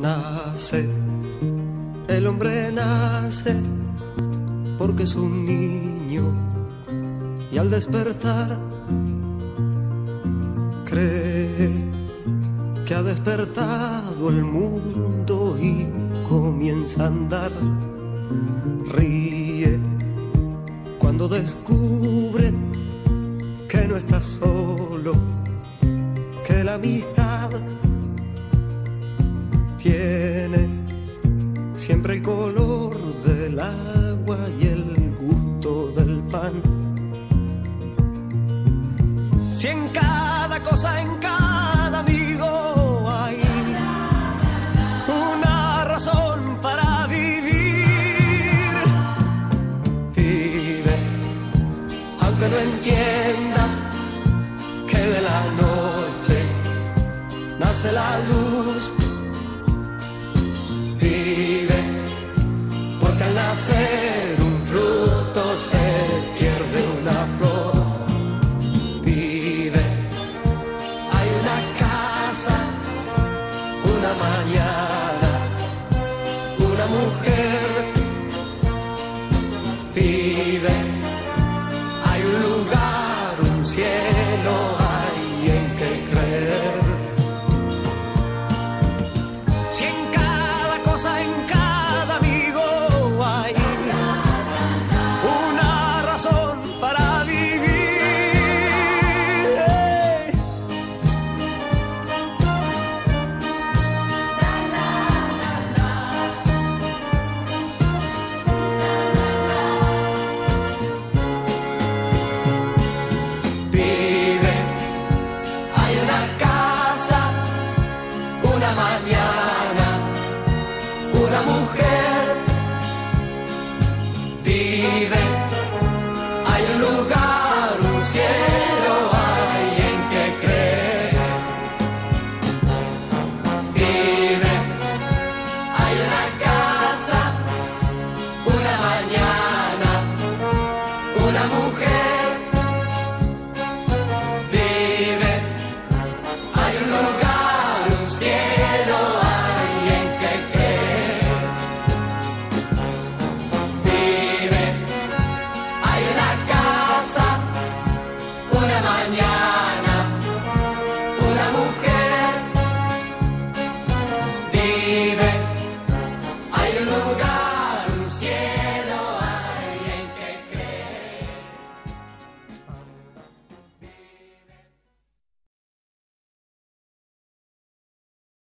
Nace, el hombre nace porque es un niño y al despertar cree que ha despertado el mundo y comienza a andar. Ríe cuando descubre que no está solo, que la amistad tiene siempre el color del agua y el gusto del pan. Si en cada cosa, en cada aunque no entiendas que de la noche nace la luz vive, porque al nacer un fruto se pierde una flor. Vive, hay una casa, una mañana, una mujer. Vive, lugar, un cielo, still got.